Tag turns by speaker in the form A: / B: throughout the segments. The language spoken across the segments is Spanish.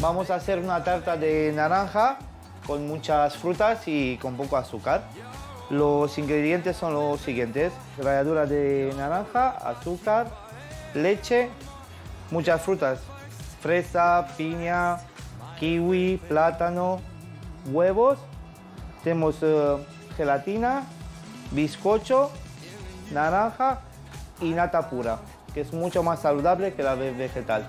A: Vamos a hacer una tarta de naranja con muchas frutas y con poco azúcar. Los ingredientes son los siguientes. Ralladura de naranja, azúcar, leche, muchas frutas. Fresa, piña, kiwi, plátano, huevos. Tenemos eh, gelatina, bizcocho, naranja y nata pura, que es mucho más saludable que la ve- vegetal.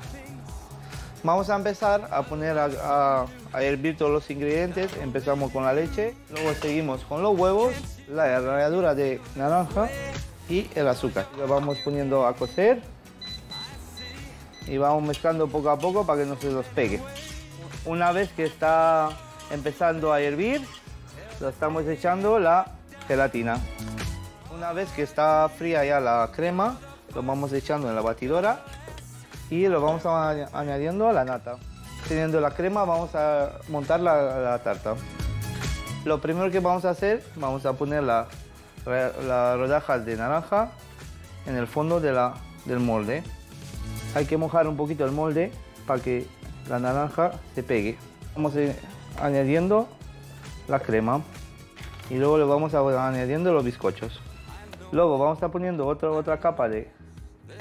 A: Vamos a empezar a poner a, hervir todos los ingredientes. Empezamos con la leche, luego seguimos con los huevos, la ralladura de naranja y el azúcar. Lo vamos poniendo a cocer y vamos mezclando poco a poco para que no se nos pegue. Una vez que está empezando a hervir, lo estamos echando la gelatina. Una vez que está fría ya la crema, lo vamos echando en la batidora y lo vamos añadiendo a la nata. Teniendo la crema vamos a montar la, tarta. Lo primero que vamos a hacer, vamos a poner la- las rodajas de naranja en el fondo del molde. Hay que mojar un poquito el molde para que la naranja se pegue. Vamos ir añadiendo la crema y luego le vamos añadiendo los bizcochos. Luego vamos a estar poniendo otra, otra capa de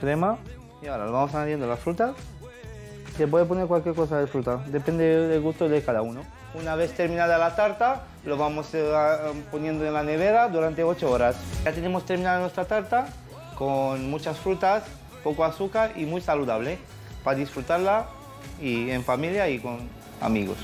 A: crema y ahora vamos añadiendo la fruta. Se puede poner cualquier cosa de fruta, depende del gusto de cada uno. Una vez terminada la tarta, lo vamos poniendo en la nevera durante 8 horas. Ya tenemos terminada nuestra tarta con muchas frutas, poco azúcar y muy saludable para disfrutarla y en familia y con amigos.